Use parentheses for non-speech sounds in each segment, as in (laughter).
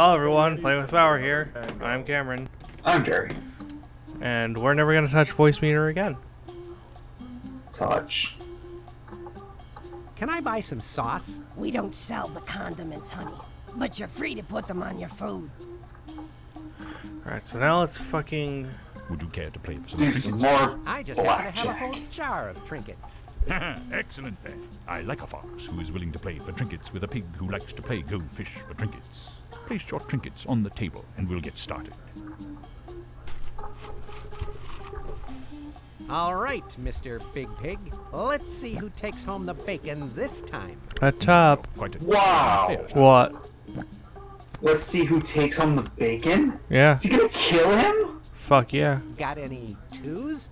Hello everyone, playing with Power here. I'm Cameron, I'm Jerry. and we're never gonna touch Voicemeeter again. Touch. Can I buy some sauce? We don't sell the condiments, honey. But you're free to put them on your food. Alright, so now let's fucking Would you care to play for some Do trinkets? more I just happen to have a whole jar of trinkets. (laughs) Excellent then. I like a fox who is willing to play for trinkets with a pig who likes to play go fish for trinkets. Place your trinkets on the table and we'll get started. All right, Mr. Big Pig. Let's see who takes home the bacon this time. a top. Quite a Wow. What? Let's see who takes home the bacon. Yeah. Is he gonna kill him? Fuck yeah. Got any twos?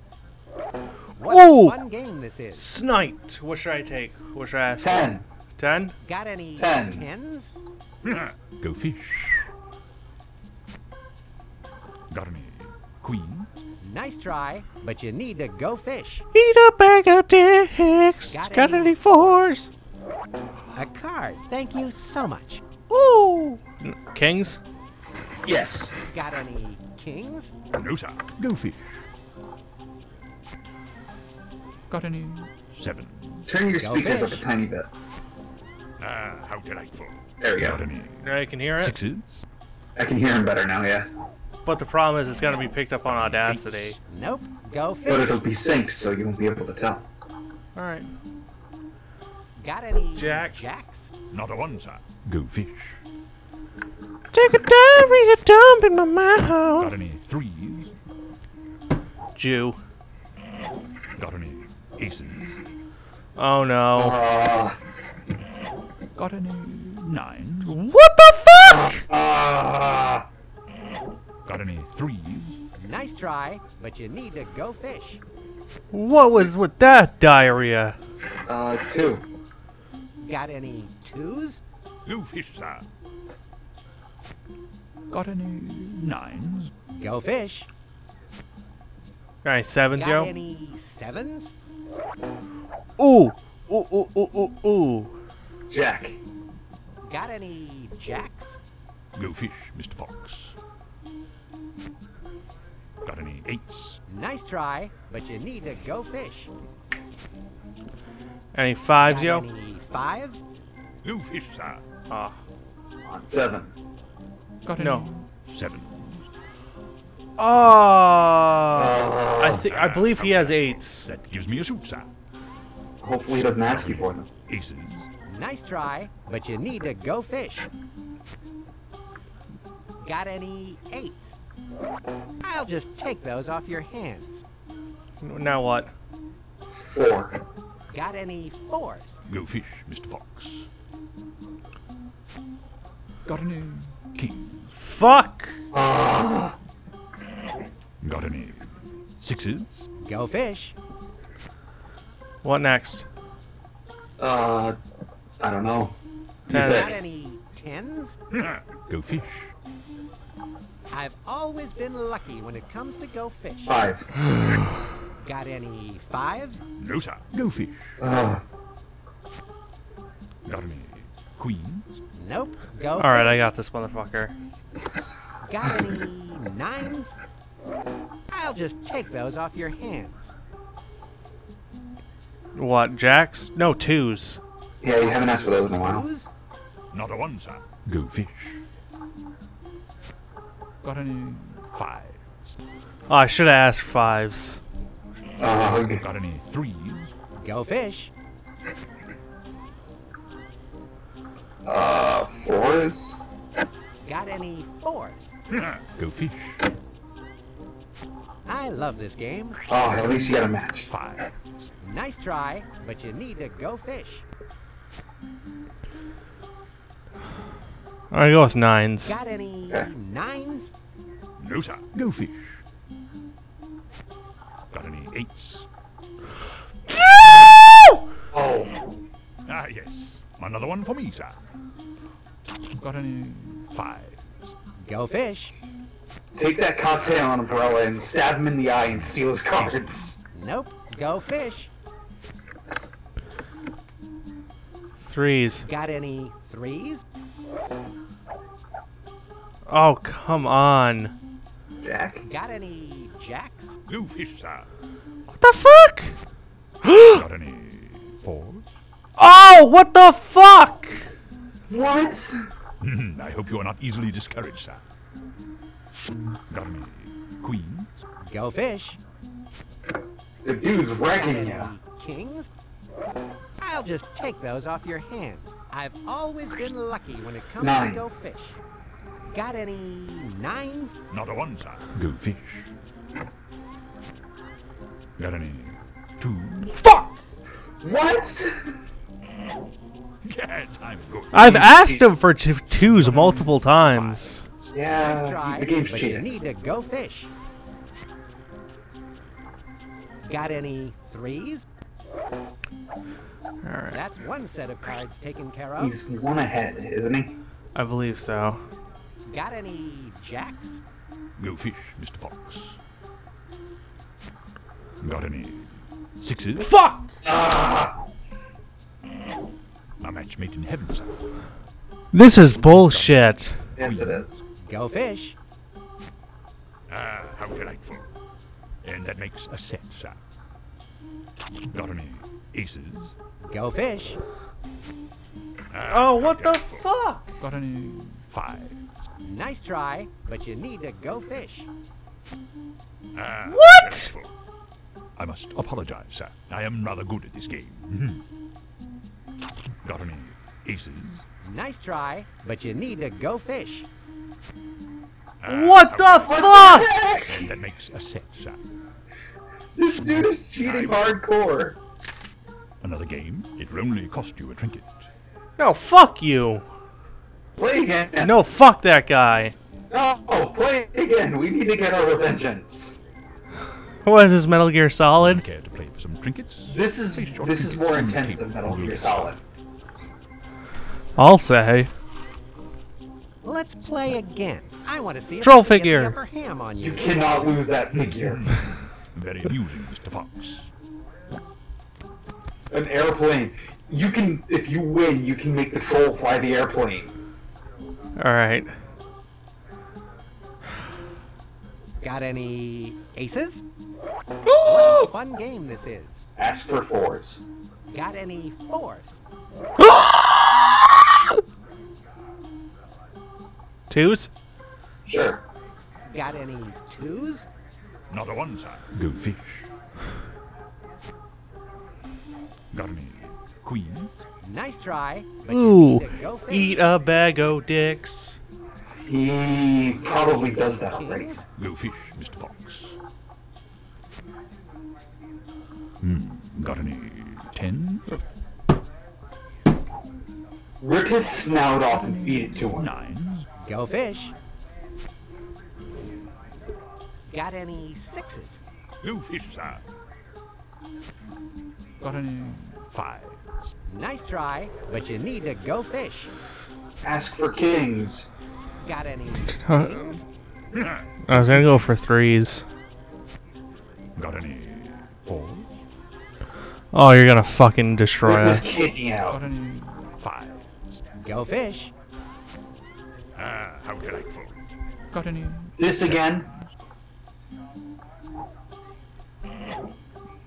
What a fun game this is. Sniped. What should I take? What should I ask? Ten. Ten? Got any Ten. tens? (laughs) Go fish. Got any queen? Nice try, but you need to go fish. Eat a bag of dicks. Got Got any? any fours? A card. Thank you so much. Ooh. Kings? Yes. Got any kings? No, sir. Go fish. Got any seven? Turn your Go speakers fish. up a tiny bit. Ah, how delightful. There we go. any Now you can hear it. sixes? I can hear him better now, yeah. But the problem is it's gonna be picked up on Audacity. Nope. Go But it'll be synced, so you won't be able to tell. Alright. Got any Jacks? Jacks? Not a one, sir. Go fish. Take a diarrhea dump in my mouth. Got any threes? Jew. Got any aces? Oh no. Uh, Got any nines? What the fuck? uh, Got any threes? Nice try, but you need to go fish. What was with that diarrhea? uh, two. Got any twos? Go fish, sir. Got any nines? Go fish. Alright, sevens, Got yo. any sevens? Ooh. Ooh, ooh, ooh, ooh, ooh. Jack. Got any jacks? Go fish, Mr. Fox. Got any eights? Nice try, but you need to go fish. Any fives, Got yo? any fives? Go fish, sir. Ah. On seven. Got No. Seven. sevens? Oh. I think I believe he has eights. That gives me a suit, sir. hopefully he doesn't ask you for them. Aces? Nice try, but you need to go fish. Got any eights? I'll just take those off your hands. Now what? Four. Got any fours? Go fish, Mr. Fox. Got any kings? Fuck. Uh, Got any sixes? Go fish. What next? uh, I don't know. You Ten. pick. Got any tens? Go fish. I've always been lucky when it comes to go fish. Five. (sighs) Got any fives? No, sir. Go fish. Uh, Got any queens? Nope. Go Alright, I got this motherfucker. Got any nines? I'll just take those off your hands. What, jacks? No, twos. Yeah, you haven't asked for those in a while. Not a one, sir. Go fish. Got any fives? Oh, I should have asked fives. Ugh. Got any threes? Go fish. Uh, fours. Got any fours? Go fish. I love this game. Oh, at least you got a match. Five. Nice try, but you need to go fish. I'm gonna go with nines. Got any nines? No, sir. Go fish. Got any eights? No! Oh, Ah, yes. Another one for me, sir. Got any fives? Go fish. take that cocktail umbrella and stab him in the eye and steal his cards. Nope. Go fish. Threes. Got any threes? Oh, come on. Jack. Got any jacks? Go fish, sir. What the fuck? (gasps) Got any fours? Oh, what the fuck? What? Hmm, I hope you are not easily discouraged, sir. Got any queens? Go fish. The dude's Got wrecking any you. kings? I'll just take those off your hands. I've always been lucky when it comes Nine. to go fish. Got any nines? Not a one, sir. Go fish. Got any twos? Fuck! What? Yes, I'm good. I've asked him for t- twos multiple times. Yeah, the game's but you need to go fish. Got any threes? Alright, That's one set of cards taken care of. He's one ahead, isn't he? I believe so. Got any jacks? Go fish, Mr. Fox. Got any sixes? Fuck! Ah! A match made in heaven, sir. This is bullshit. Yes, it is. Go fish. Ah, how delightful. And that makes a set, sir. Got any aces? Go fish. Ah, Oh, what the fuck? Got any Five. Nice try, but you need to go fish. Ah, What? delightful. I must apologize, sir. I am rather good at this game. Mhm. Got any aces? Nice try, but you need to go fish. Ah, What how the fuck? delightful. And that makes a set, sir. This dude is cheating hardcore. Another game? It will only cost you a trinket. No, fuck you. Play again. No, fuck that guy. No, play again. We need to get our revengeance. (laughs) What is this, Metal Gear Solid? Care to play for some trinkets? This is this is more intense than Metal We'll Gear get Solid. I'll say. Let's play again. I want to see if Troll I can get figure. the ham on You you. cannot lose that figure. (laughs) Very amusing, Mr. Fox. An airplane. You can, if you win, you can make the troll fly the airplane. Alright. Got any aces? Fun game this is. Ask for fours. Got any fours? (gasps) Twos? Sure. Got any twos? Not a one, sir. Go fish. Got any queen? Nice try, Ooh. need to go fish. Eat a bag o' dicks. He probably does that already. Go fish, Mr. Fox. Hmm. Got any ten? Rip his snout off and feed it to him. Nine. Go fish. Got any sixes? Go fish, sir. Got any fives? Nice try, but you need to go fish. Ask for kings. Got any Huh. kings? I was gonna go for threes. Got any fours? Oh, you're gonna fucking destroy Rip his us. kidney Got out. any fives? Go fish. Ah, how delightful. Got any? This again.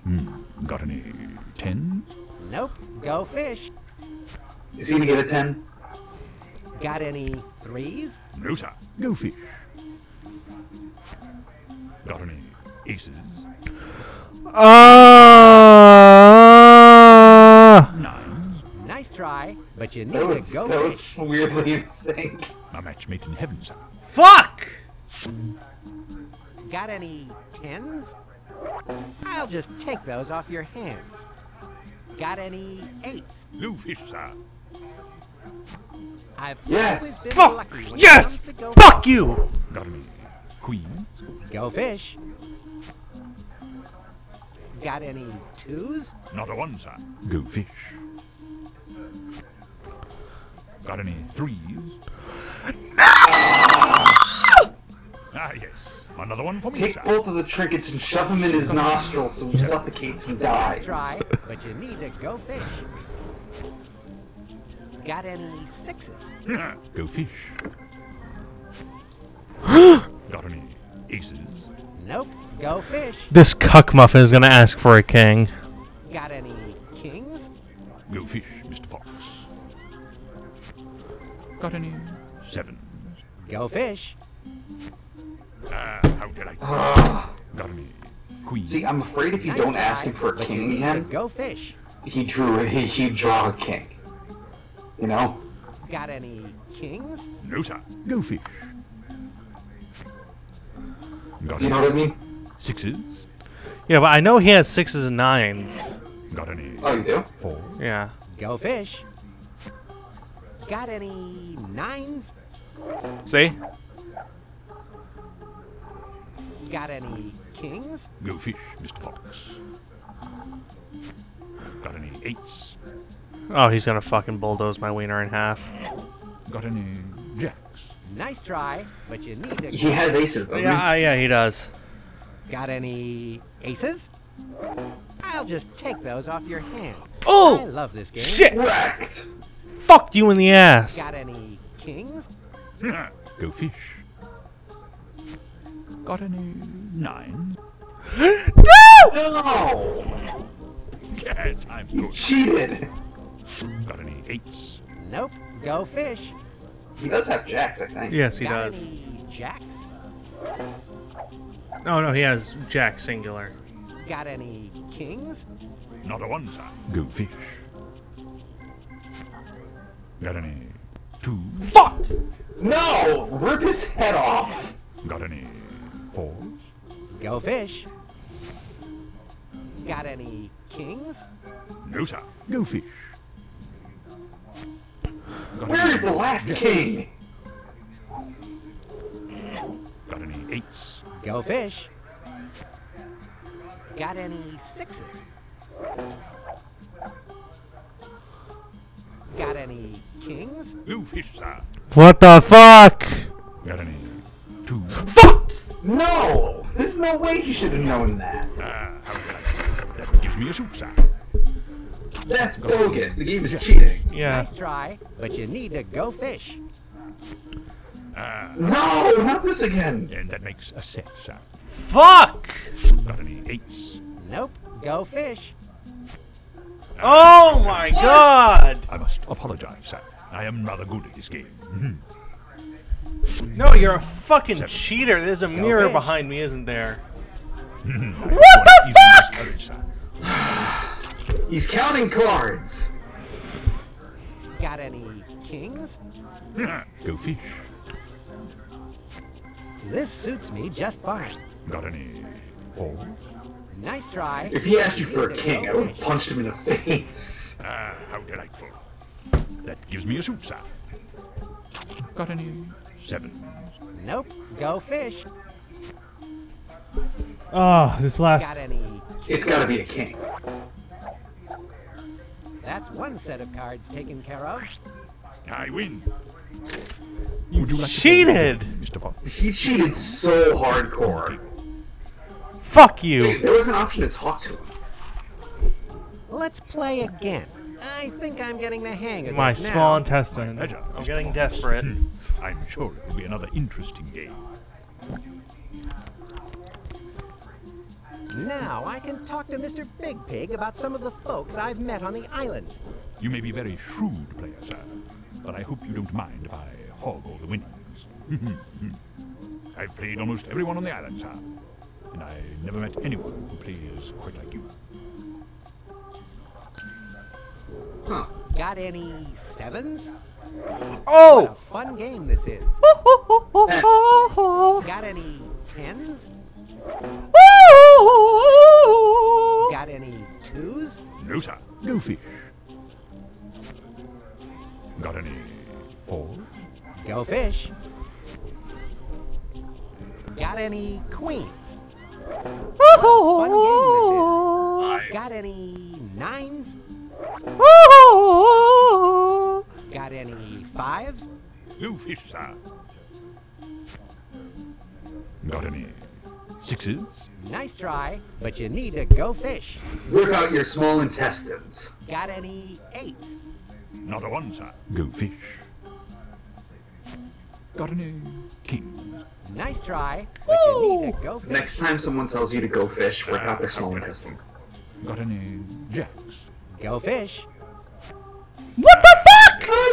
Hmm. Got any tens? Nope. Go fish. Is he gonna get a 10? Got any threes? No, sir. Go fish. Got any aces? Uh, Nines? Nice try, but you need That was, to go that fish. was weirdly in sync. A match made in heaven, sir. fuck! Got any tens? I'll just take those off your hands. Got any eights? Go fish, sir. I've Yes. Fuck! Yes! it comes to go Fuck you! Got any queens? Go fish. Got any twos? Not a one, sir. Go fish. Got any threes? Ah, yes. Another one for me, Take both of the trinkets and shove them in his nostrils so he suffocates and dies. Try, but you need to go fish. Got any sixes? (laughs) Go fish. (gasps) Got any aces. Nope. Go fish. This cuck muffin is gonna ask for a king. Got any kings? Go fish, Mr. Fox. Got any sevens? Go fish. Ah, how delightful. Ah, Got any queens? see, I'm afraid if you don't ask him for a king again, Go fish. he drew he he'd draw a king. You know? Got any kings? No, sir. Go fish. Got Do you know what I mean? sixes? Yeah, but I know he has sixes and nines. Got any Oh, you do? fours? Yeah. Go fish. Got any nines? See? Got any kings? Go fish, Mr. Fox. Got any eights? Oh, he's gonna fucking bulldoze my wiener in half. Got any jacks? Nice try, but you need to. He has aces, doesn't Yeah, uh, yeah, he does. Got any aces? I'll just take those off your hand. I Oh! love this game. Shit! he? Wrecked! Fucked you in the ass. Got any kings? (laughs) Go fish. Got any nines? No! No! Yeah, time's You good. cheated! Got any eights? Nope. Go fish. He does have jacks, I think. Yes, he Got does. Any jacks? Oh no, he has Jack singular. Got any kings? Not a one, sir. Go fish. Got any two? Fuck! No! Rip his head off! Got any fours? Go fish. Got any kings? No, sir. Go fish. Got Where any, is the last king? got any eights? Go fish. Got any sixes? Got any kings? Go fish, sir. What the fuck? No! There's way he should have known that. Ah, how did That gives me a soup, sir. That's bogus. The game is cheating. Yeah. Nice try, but you need to go fish. Ah, No! Not this again! and that makes a set, sir. Fuck! Got any eights? Nope. Go fish. Oh my god! I must apologize, sir. I am rather good at this game. Mhm. No, you're a fucking cheater. There's a mirror fish. behind me, isn't there? what the fuck? He's counting cards. Got any kings? Go fish. This suits me just fine. Got any fours? Nice try. If he asked you for a king, I would have punched him in the face. Ah, how delightful. That gives me a soup, sir. Got any sevens? Nope. Go fish. Oh, this last. Got any? It's gotta be a king. That's one set of cards taken care of. I win. You Would you like cheated! Mr. Fox? He cheated so hardcore. Fuck you! There was an option to talk to him. Let's play again. I think I'm getting the hang of it. My this small now. intestine. Pleasure. I'm getting desperate. Hmm. I'm sure it will be another interesting game. Now I can talk to Mr. Big Pig about some of the folks I've met on the island. You may be a very shrewd player, sir, but I hope you don't mind if I hog all the winnings. (laughs) I've played almost everyone on the island, sir, and I never met anyone who plays quite like you. Huh. Got any sevens? Oh! What Oh! a fun game this is. (laughs) Got any tens? Got any twos? No, sir. No fish. Got any fours? Go fish. Got any queens? Fun game this is. Got any nines? (laughs) Got any fives? No fish, sir. Got any sixes? Nice try, but you need to go fish. Work out your small intestines. Got any eights? Not a one, sir. Go fish. Got any kings? Nice try, but you need to go fish. Next time someone tells you to go fish, work out their small uh, intestine. Got any jacks? Go fish.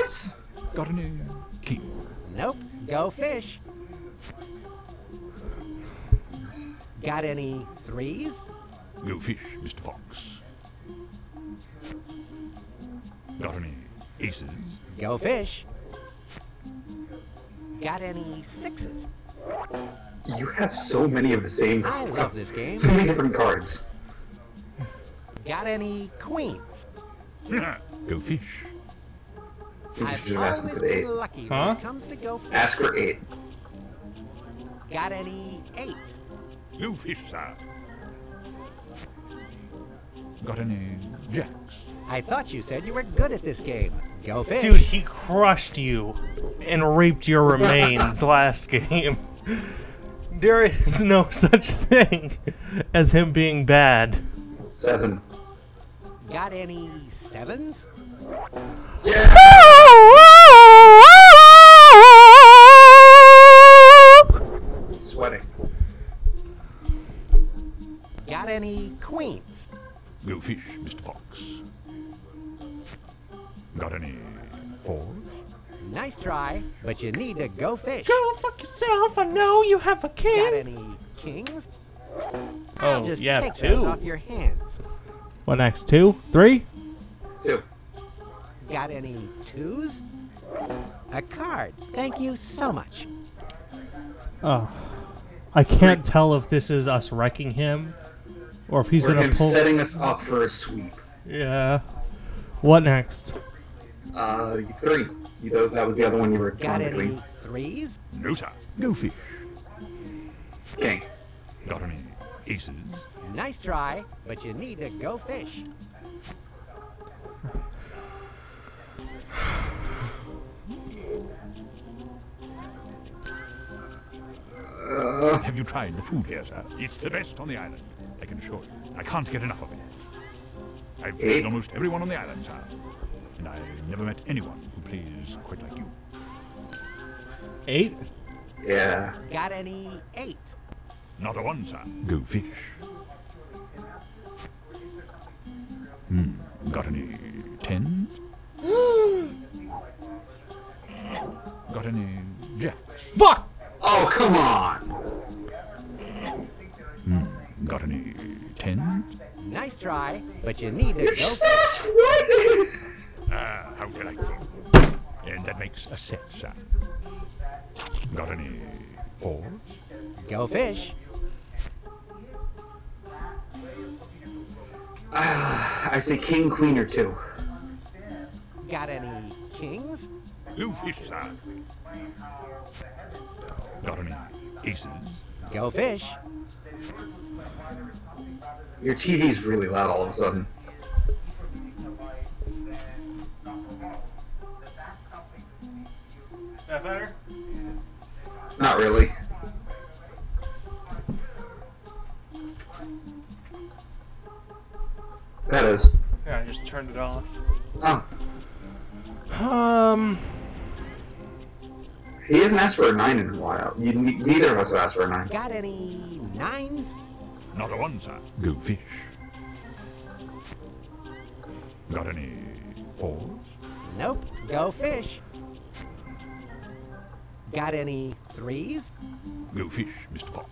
What the fuck? What? Got any kings? Nope. Go fish. Got any threes? Go fish, Mr. Fox. Got any aces? Go fish. Got any sixes? You have so many of the same. I love this game. So many different cards. Got any queens? (laughs) Go fish. I think you should have asked him for the eight. lucky Huh? when to go fish. Ask for eight. Got any eights? Go fish, sir. Got any jacks? I thought you said you were good at this game. Go fish. Dude, he crushed you and raped your remains (laughs) last game. There is no such thing as him being bad. Seven. Got any sevens? Yeah. (laughs) any queens? Go fish, Mr. Fox. Got any fours? Nice try, but you need to go fish. Go fuck yourself. I know you have a king. Got king. any kings? I'll Oh, just you have take two. off your hands. What next? Two? Three? Two. Got any twos? A card. Thank you so much. Oh. I can't tell if this is us wrecking him or if he's Or gonna him pull. setting us up for a sweep. Yeah. What next? Uh, three. You know, that was the other one you were Got torn any between. threes? No, sir. Go fish. King. Got any aces? Nice try, but you need to go fish. Uh, Have you tried the food here, sir? It's the best on the island. I can assure you. I can't get enough of it. I've played almost everyone on the island, sir. And I've never met anyone who plays quite like you. Eight? yeah. Got any eight? Not a one, sir. Go fish. Hmm. Got any tens? (gasps) Got any jacks? Fuck! Oh, come on! Got any tens? Nice try, but you need to You go just fish. asked what? Ah, how delightful. And that makes a set, sir. Got any fours? Go fish. Ah, I say king, queen, or two. Got any kings? Go fish, sir. Got any aces? Go fish. Your TV's really loud all of a sudden. That better? Not really. That is. Yeah, I just turned it off. Oh, Um, he hasn't asked for a nine in a while. You, neither of us have asked for a nine. Got any nines? Not a one, sir. Go fish. Got any fours? Nope. Go fish. Got any threes? Go fish, Mr. Fox.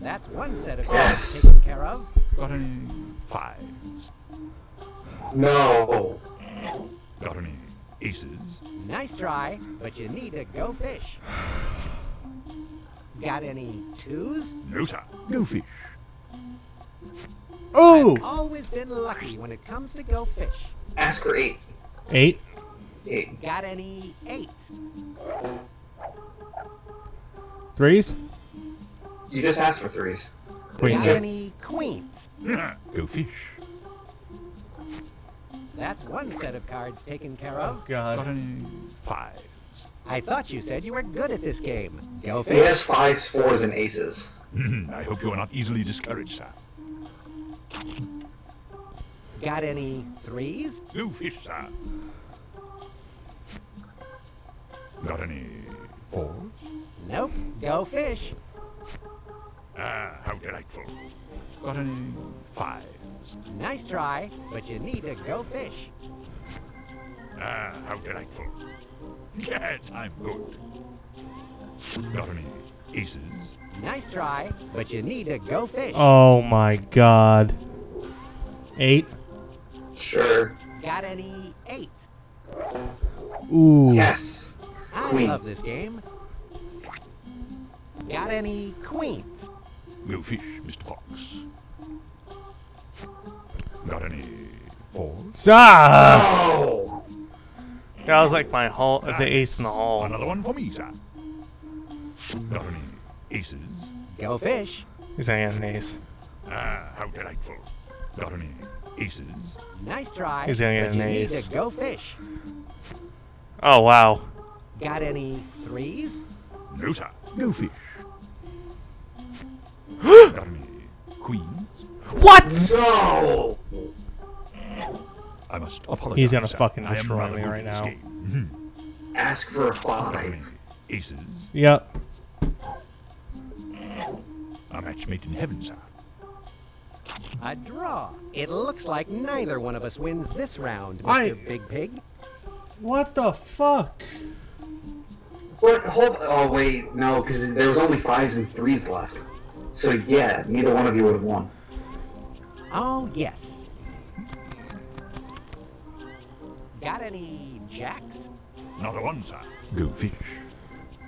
That's one set of cards Yes. taken care of. Got any fives? No. Got any aces? Nice try, but you need to go fish. Got any twos? No, sir. Go fish. ooh! Always been lucky when it comes to go fish. Ask for eight. Eight? Eight. Got any eights? Threes? You just asked for threes. Queen. Got Yep. any queens? (laughs) Go fish. That's one set of cards taken care Oh, of. Got God. any fives? I thought you said you were good at this game. Go He has fives, fours, and aces. I hope you are not easily discouraged, sir. Got any threes? Go fish, sir. Got any fours? Nope. Go fish. Ah, how delightful. Got any fives? Nice try, but you need to go fish. Ah, how delightful. Yes, I'm good. Got any aces? Nice try, but you need to go fish. Oh my god. Eight? Sure. Got any eights? Ooh. Yes. I love this game. Got any queens? We'll fish, Mr. Fox. Got any fours? Ah! Oh. That was like my hole, the ace in the hole. Another one for me, sir. Got any aces? Go fish. He's gonna get an ace. Ah, how delightful. Got any aces? Nice try, He's gonna get but an you need ace. to go fish. Oh wow. Got any threes? No, sir. Go fish. (gasps) Got any queens? What? No. I must apologize. He's gonna fucking I destroy me right at this now. Hmm. Ask for a. Five. aces? Yep. A match made in heaven, sir. A draw. It looks like neither one of us wins this round, Mr. I- Big Pig. What the fuck? But hold. Oh wait, no, because there was only fives and threes left. So yeah, neither one of you would have won. Oh, yes. Got any jacks? Not a one, sir. Go fish.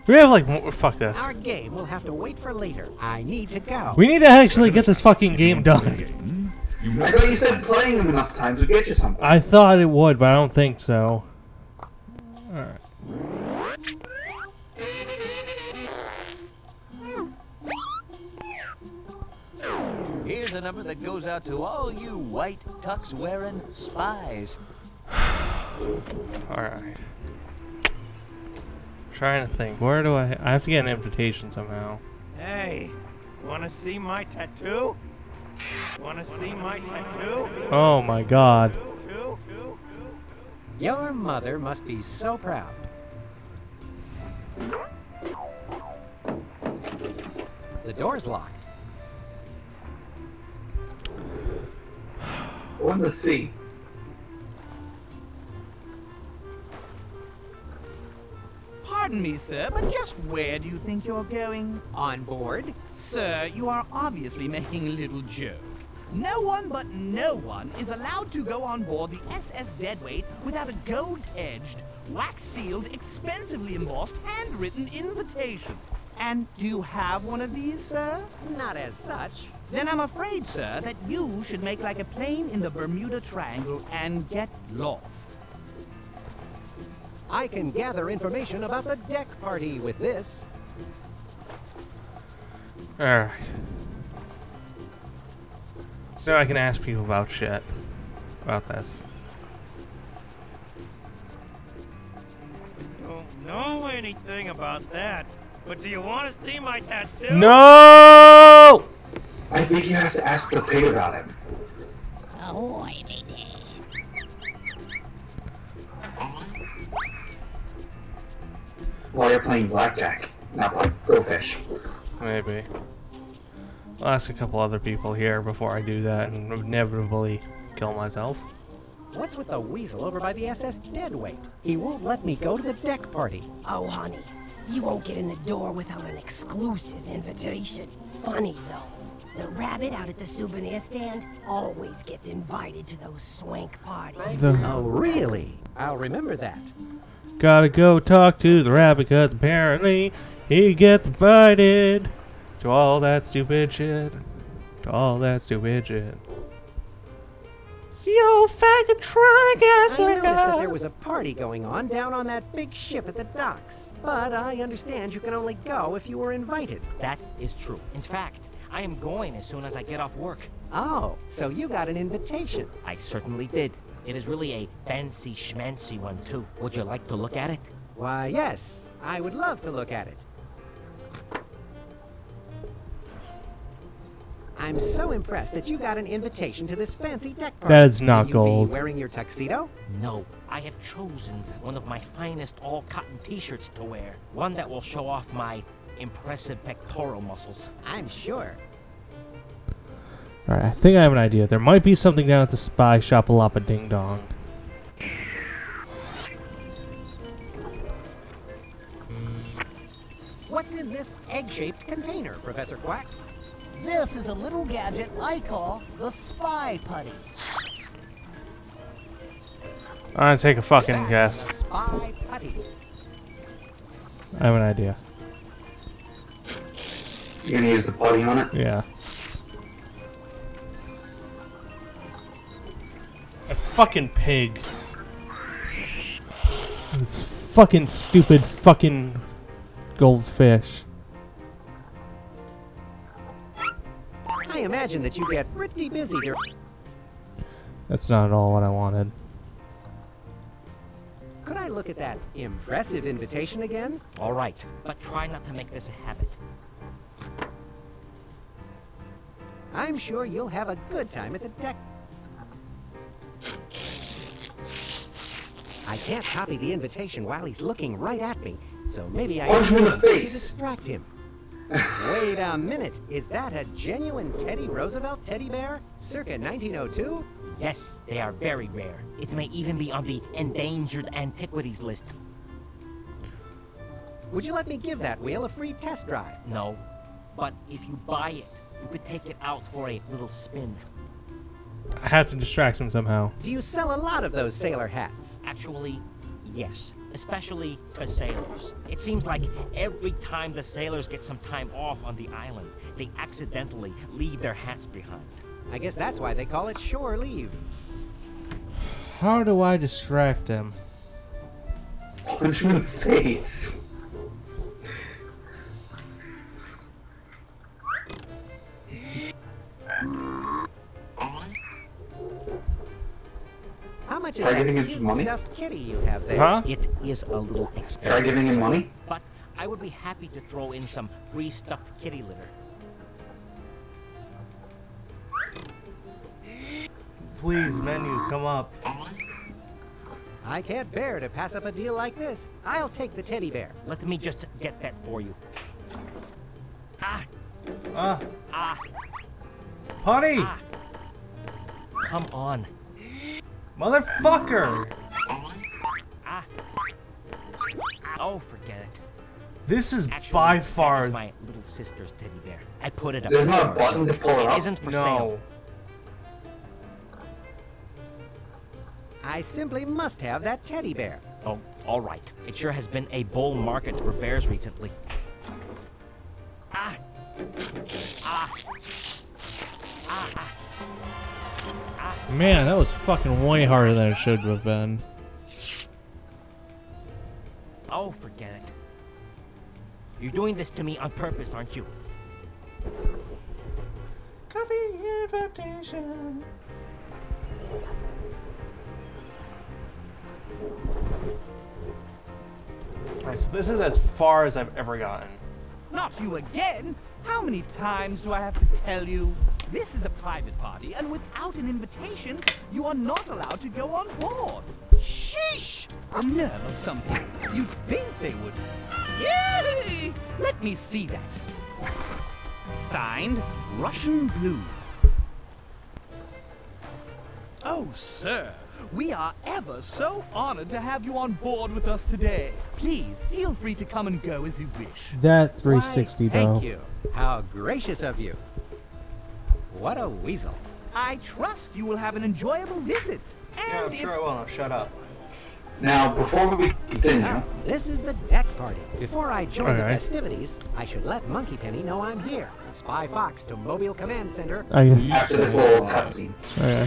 We have like more, fuck this. Our game will have to wait for later. I need to go. We need to actually get this fucking game done. You know I thought you said playing them enough times would get you something. I thought it would, but I don't think so. Alright. Here's a number that goes out to all you white tux wearing spies. Alright. Trying to think. Where do I I have to get an invitation somehow. Hey, wanna see my tattoo? Wanna see my tattoo? Oh my god. Two? Two? Your mother must be so proud. The door's locked. I wanted to Pardon me, sir, but just where do you think you're going? On board. Sir, you are obviously making a little joke. No one but no one is allowed to go on board the SS Deadweight without a gold-edged, wax-sealed, expensively embossed, handwritten invitation. And do you have one of these, sir? Not as such. Then I'm afraid, sir, that you should make like a plane in the Bermuda Triangle and get lost. I can gather information about the deck party with this. Alright. So I can ask people about shit. About this. Don't know anything about that. But do you wanna see my tattoo? No! I think you have to ask the pig about it. While you're playing blackjack, not like Go Fish. Maybe. I'll ask a couple other people here before I do that and inevitably kill myself. What's with the weasel over by the SS Deadweight? He won't let me go to the deck party. Oh, honey, you won't get in the door without an exclusive invitation. Funny, though. The rabbit out at the souvenir stand always gets invited to those swank parties. The- Oh, really? I'll remember that. Gotta go talk to the rabbit because apparently he gets invited to all that stupid shit. To all that stupid shit. Yo, faggotronic ass I noticed that there was a party going on down on that big ship at the docks. But I understand you can only go if you were invited. That is true. In fact, I am going as soon as I get off work. Oh, so you got an invitation. I certainly did. It is really a fancy schmancy one, too. Would you like to look at it? Why, yes, I would love to look at it. I'm so impressed that you got an invitation to this fancy deck party. That is not you gold. Be wearing your tuxedo? No, I have chosen one of my finest all cotton t-shirts to wear. One that will show off my impressive pectoral muscles. I'm sure. Alright, I think I have an idea. There might be something down at the spy shop Lapa Ding Dong. What's in this egg-shaped container, Professor Quack? This is a little gadget I call the Spy Putty. I'm gonna take a fucking That's guess. the Spy putty. I have an idea. You're gonna use the putty on it? Yeah. Fucking pig. This fucking stupid fucking goldfish. I imagine that you get pretty busy during... That's not at all what I wanted. Could I look at that impressive invitation again? All right, but try not to make this a habit. I'm sure you'll have a good time at the deck. I can't copy the invitation while he's looking right at me, so maybe I Punch him in the face! distract him. (laughs) Wait a minute, is that a genuine Teddy Roosevelt teddy bear? Circa 1902? Yes, they are very rare. It may even be on the endangered antiquities list. Would you let me give that wheel a free test drive? No, but if you buy it, you could take it out for a little spin. I had to distract him somehow. Do you sell a lot of those sailor hats? Actually, yes. Especially to sailors. It seems like every time the sailors get some time off on the island, they accidentally leave their hats behind. I guess that's why they call it shore leave. How do I distract them? Punch him in the face! How much is Try that giving him money? stuffed kitty you have there? Huh? It is a little Try expensive, giving him money? but I would be happy to throw in some free stuffed kitty litter. Please, menu, come up. I can't bear to pass up a deal like this. I'll take the teddy bear. Let me just get that for you. Ah, Ah, ah, Putty! ah. Come on. Motherfucker! Ah. Oh, forget it. This is Actually, by far my little sister's teddy bear. I put it up. There's for not a button to pull it It up? isn't for no. sale. I simply must have that teddy bear. Oh, all right. It sure has been a bull market for bears recently. Man, that was fucking way harder than it should have been. Oh, forget it. You're doing this to me on purpose, aren't you? Copy invitation. Alright, so this is as far as I've ever gotten. Not you again! How many times do I have to tell you? This is a private party, and without an invitation, you are not allowed to go on board. Sheesh! A nerve of some people. You'd think they would. Yay! Let me see that. Signed, Russian Blue. Oh, sir, we are ever so honored to have you on board with us today. Please, feel free to come and go as you wish. That 360, Why, Thank you. How gracious of you. What a weasel. I trust you will have an enjoyable visit. And if- I will. Now shut up. Now, before we continue, Now, this is the deck party. Before I join Alright. the festivities, I should let Monkey Penny know I'm here. Spy Fox to Mobile Command Center. I, after this little cutscene, okay.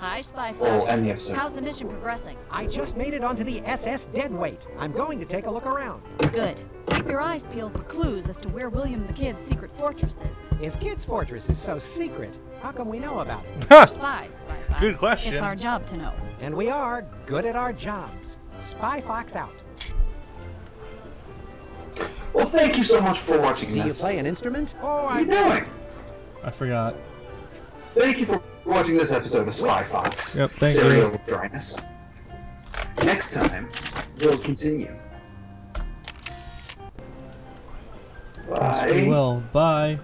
Hi, Spy we'll Fox. Oh, end the episode. How's the mission progressing? I just made it onto the SS Deadweight. I'm going to take a look around. Good. Keep your eyes peeled for clues as to where William the Kid's secret fortress is. If Kid's Fortress is so secret, how come we know about it? We're spies, Spy Fox. Good question. It's our job to know. And we are good at our jobs. Spy Fox out. Well, thank you so much for watching Do you play an instrument? Oh, What are oh, I you doing? I forgot. Thank you for watching this episode of Spy Fox. Yep, thank you. Serial dryness. Next time, we'll continue. Yes, we Bye. will. Bye.